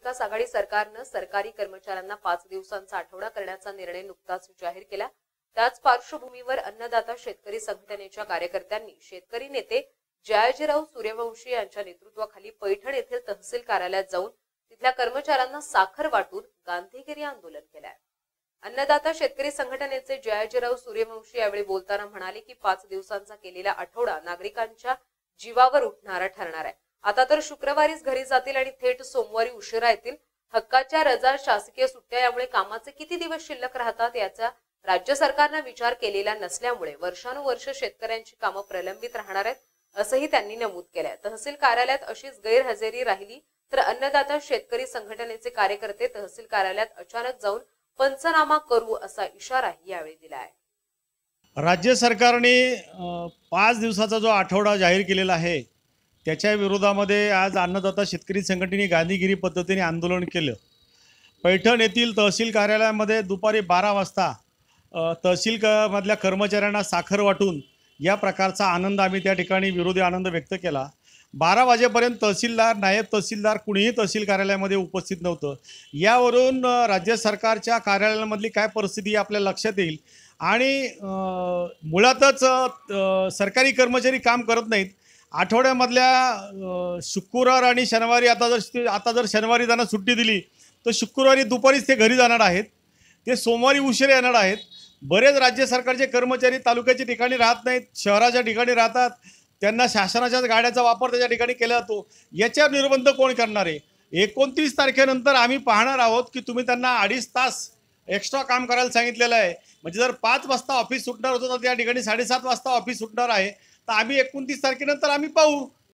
महाविकास आघाडी सरकारनं सरकारी कर्मचाऱ्यांना पाच दिवसांचा आठवडा करण्याचा निर्णय नुकताच जाहीर केला. त्याच पार्श्वभूमीवर अन्नदाता शेतकरी संघटनेच्या कार्यकर्त्यांनी शेतकरी नेते जयाजीराव सूर्यवंशी यांच्या नेतृत्वाखाली पैठण येथील तहसील कार्यालयात जाऊन तिथल्या कर्मचाऱ्यांना साखर वाटून गांधीगिरी आंदोलन केलंय. अन्नदाता शेतकरी संघटनेचे जयाजीराव सूर्यवंशी यावेळी बोलताना म्हणाले की पाच दिवसांचा केलेला आठवडा नागरिकांच्या जीवावर उठणारा ठरणार आहे. आता तर शुक्रवारीच घरी जातील आणि थेट सोमवारी उशिरा येतील. हक्काच्या रजा शासकीय सुट्ट्या यामुळे कामाचे किती दिवस शिल्लक राहतात याचा राज्य सरकारनं विचार केलेला नसल्यामुळे वर्षानुवर्ष शेतकऱ्यांची कामं प्रलंबित राहणार आहेत असंही त्यांनी नमूद केलंय. तहसील कार्यालयात अशीच गैरहजेरी राहिली तर अन्नदाता शेतकरी संघटनेचे कार्यकर्ते तहसील कार्यालयात अचानक जाऊन पंचनामा करू असा इशाराही यावेळी दिला आहे राज्य सरकारने पाच दिवसाचा जो आठवडा जाहीर केलेला आहे त्याच्या विरोधामध्ये आज अन्नदाता शेतकरी संघटनेने गांधीगिरी पद्धतीने आंदोलन केलं. पैठण येथील तहसील कार्यालयामध्ये दुपारी बारा वाजता तहसील क मधल्या कर्मचाऱ्यांना साखर वाटून या प्रकारचा आनंद आम्ही त्या ठिकाणी विरोधी आनंद व्यक्त केला. बारा वाजेपर्यंत तहसीलदार नायब तहसीलदार कुणीही तहसील कार्यालयामध्ये उपस्थित नव्हतं. यावरून राज्य सरकारच्या कार्यालयामधली काय परिस्थिती आपल्या लक्षात येईल. आणि मुळातच सरकारी कर्मचारी काम करत नाहीत. आठवड्यामधल्या शुक्रवार आणि शनिवारी आता जर आता जर शनिवारी त्यांना सुट्टी दिली तर शुक्रवारी दुपारीच ते घरी जाणार आहेत. ते सोमवारी उशिरा येणार आहेत. बरेच राज्य सरकारचे कर्मचारी तालुक्याच्या ठिकाणी राहत नाहीत शहराच्या ठिकाणी राहतात. त्यांना शासनाच्याच गाड्याचा वापर त्याच्या ठिकाणी केला जातो. याच्यावर निर्बंध कोण करणार आहे? एकोणतीस तारखेनंतर आम्ही पाहणार आहोत की तुम्ही त्यांना अडीच तास एक्स्ट्रा काम करायला सांगितलेलं आहे. म्हणजे जर पाच वाजता ऑफिस सुटणार होतं तर त्या ठिकाणी साडेसात वाजता ऑफिस सुटणार आहे. तर आम्ही एकोणतीस तारखेनंतर आम्ही पाहू.